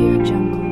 Audio Jungle.